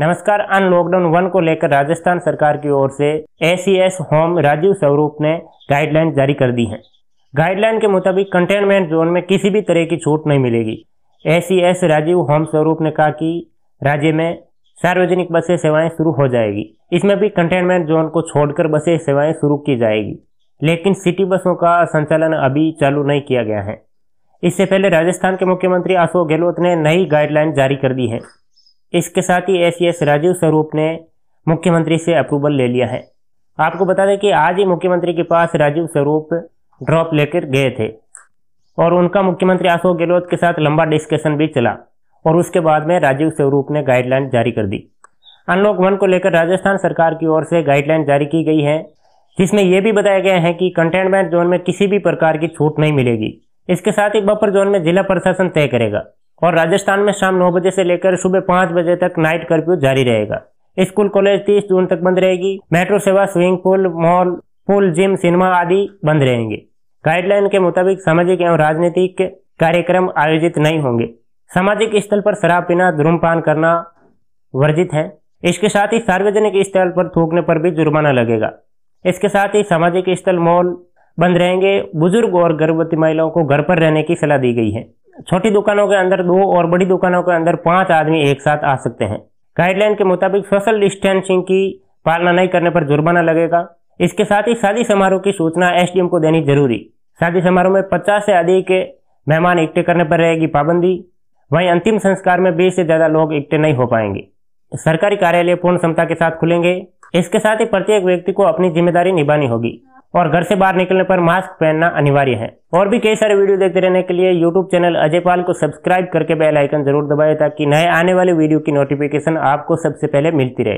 नमस्कार, अन lockdown one को लेकर राजस्थान सरकार की ओर से एसीएस होम राजीव स्वरूप ने गाइडलाइन जारी कर दी है। गाइडलाइन के मुताबिक कंटेनमेंट जोन में किसी भी तरह की छूट नहीं मिलेगी। एसीएस राजीव होम स्वरूप ने कहा कि राज्य में सार्वजनिक बसें, सेवाएँ शुरू हो जाएगी। इसमें भी कंटेनमेंट जोन को छोड़कर बसें, सेवाएँ शुरू की जाएगी। लेकिन सिटी बसों का संचालन अभी चालू नहीं किया गया है। इससे पहले राजस्थान के मुख्यमंत्री अशोक गहलोत ने नई गाइडलाइन जारी कर दी है। इसके साथ ही एस राजीव स्वरूप ने मुख्यमंत्री से अप्रूवल ले लिया है। आपको बता दें कि आज ही मुख्यमंत्री के पास राजीव स्वरूप ड्रॉप लेकर गए थे और उनका मुख्यमंत्री अशोक गहलोत के साथ लंबा डिस्कशन भी चला और उसके बाद में राजीव स्वरूप ने गाइडलाइन जारी कर दी। अनलॉक वन को लेकर राजस्थान सरकार की ओर से गाइडलाइन जारी की गई है, जिसमें यह भी बताया गया है कि कंटेनमेंट जोन में किसी भी प्रकार की छूट नहीं मिलेगी। इसके साथ ही बफर जोन में जिला प्रशासन तय करेगा। और राजस्थान में शाम नौ बजे से लेकर सुबह पाँच बजे तक नाइट कर्फ्यू जारी रहेगा। स्कूल, कॉलेज तीस जून तक बंद रहेगी। मेट्रो सेवा, स्विमिंग पूल, मॉल, पुल, जिम, सिनेमा आदि बंद रहेंगे। गाइडलाइन के मुताबिक सामाजिक एवं राजनीतिक कार्यक्रम आयोजित नहीं होंगे। सामाजिक स्थल पर शराब पीना धूमपान करना वर्जित है। इसके साथ ही सार्वजनिक स्थल पर थूकने पर भी जुर्माना लगेगा। इसके साथ ही सामाजिक स्थल, मॉल बंद रहेंगे। बुज़ुर्ग और गर्भवती महिलाओं को घर पर रहने की सलाह दी गई है। छोटी दुकानों के अंदर दो और बड़ी दुकानों के अंदर पाँच आदमी एक साथ आ सकते हैं। गाइडलाइन के मुताबिक सोशल डिस्टेंसिंग की पालना नहीं करने पर जुर्माना लगेगा। इसके साथ ही शादी समारोह की सूचना एसडीएम को देनी ज़रूरी। शादी समारोह में 50 से अधिक मेहमान इकट्ठे करने पर रहेगी पाबंदी। वहीं अंतिम संस्कार में 20 से ज़्यादा लोग इकट्ठे नहीं हो पाएँगे। सरकारी कार्यालय पूर्ण क्षमता के साथ खुलेंगे। इसके साथ ही प्रत्येक व्यक्ति को अपनी ज़िम्मेदारी निभानी होगी। और घर से बाहर निकलने पर मास्क पहनना अनिवार्य है। और भी कई सारे वीडियो देखते रहने के लिए यूट्यूब चैनल अजय पाल को सब्सक्राइब करके बेल आइकन ज़रूर दबाएँ ताकि नए आने वाले वीडियो की नोटिफिकेशन आपको सबसे पहले मिलती रहे।